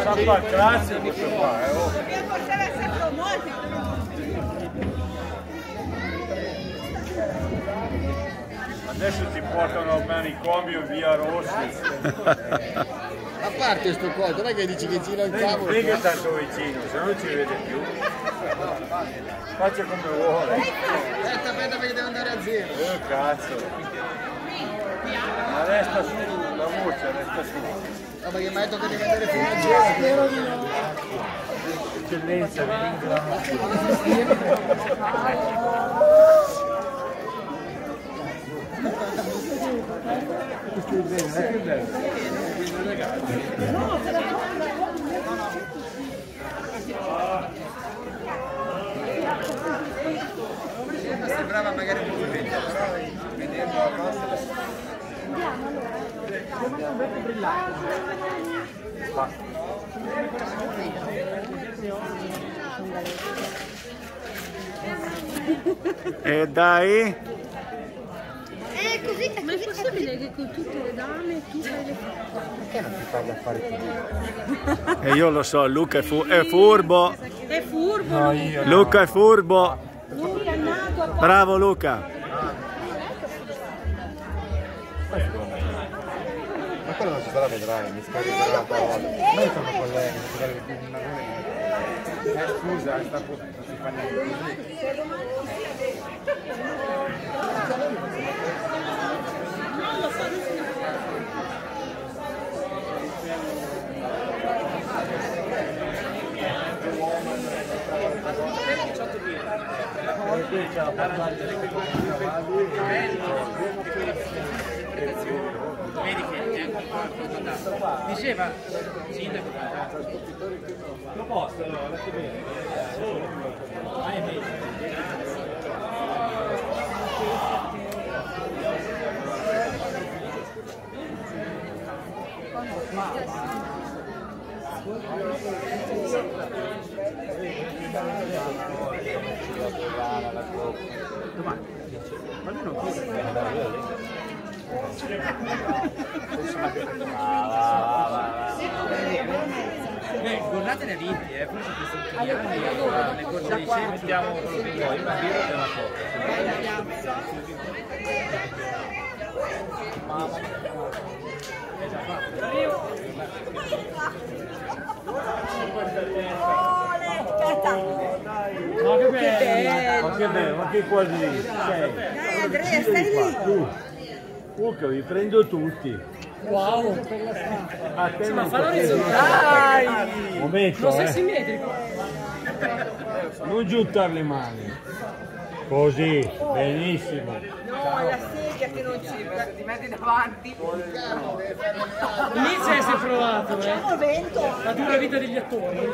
Sta fa classe questo qua, eh, oh. Dobbiamo portare sempre promoti. Adesso ti portano manicomio via Rossi. A parte sto qua, non è che dici che gira il cavolo. Vedi che è tanto vicino, se non ci vede più. Faccia come vuole. Aspetta, aspetta perché devo andare a zero. Oh cazzo. Ma resta su, la voce resta su. No, perché mi ha detto che devi andare fino a zero. Eccellenza, Sembrava magari un po' E dai. È così, è Ma è possibile che con tutte le dame tu fai le foto? Perché non ti fai affari? E io lo so, Luca è, fu- è furbo. È furbo! Luca è furbo. Lui è nato a Bravo Luca. Ma quello non si sarà vedrai, mi scaricherà la parola. Ma io sono colleghi, mi scaricherà una cosa. Eh scusa, sta non si fa niente così. Vedi che è ancora contattato. Diceva, sindaco, lo posso, allora, letto bene. Ah, è meglio. Beh, giornate ne ha vinti, eh, forse questi anni, eh, le corse di scena mettiamo quello che vuoi, una birra e una coca. Ma che bello, ma che bello, ma che quasi. Dai Andrea, stai lì. Luca, vi prendo tutti. Wow! A te Ma non fallo Dai! Momento, Non sei eh. simmetrico! Non giuntare le mani. Così, benissimo. No, è la sedia che non ci ti metti davanti. Inizia a essere provato, eh! Facciamo vento. La dura vita degli attori.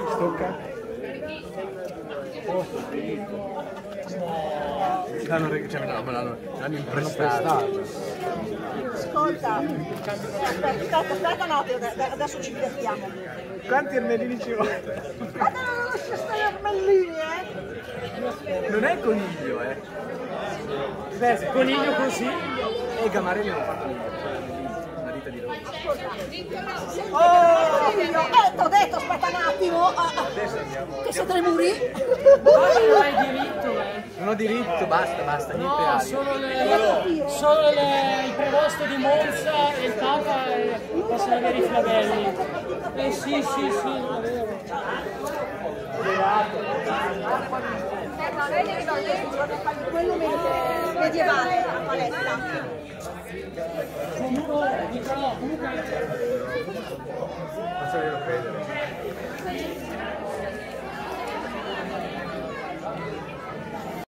L'hanno, cioè, no, me l'hanno, l'hanno imprestato. Ascolta. Aspetta, aspetta, aspetta un attimo, adesso ci divertiamo. Quanti ermelini ci vogliono? Ma no, non lascia stare armellini, eh. Non è coniglio, eh. Beh, coniglio così. E Gamarelli hanno fatto una vita di loro. Oh, figlio, eh, t'ho detto, aspetta un attimo. Ah, ah. Che siete ai muri? Poi non hai diritto, eh! Non ho diritto, basta, basta, niente no, altro. Solo, le, solo le, il prevosto di Monza e il Papa possono avere i fratelli. Eh sì, sì, sì, è vero. Quello medievale, la palestra. Comunque, comunque... Non se lo credere.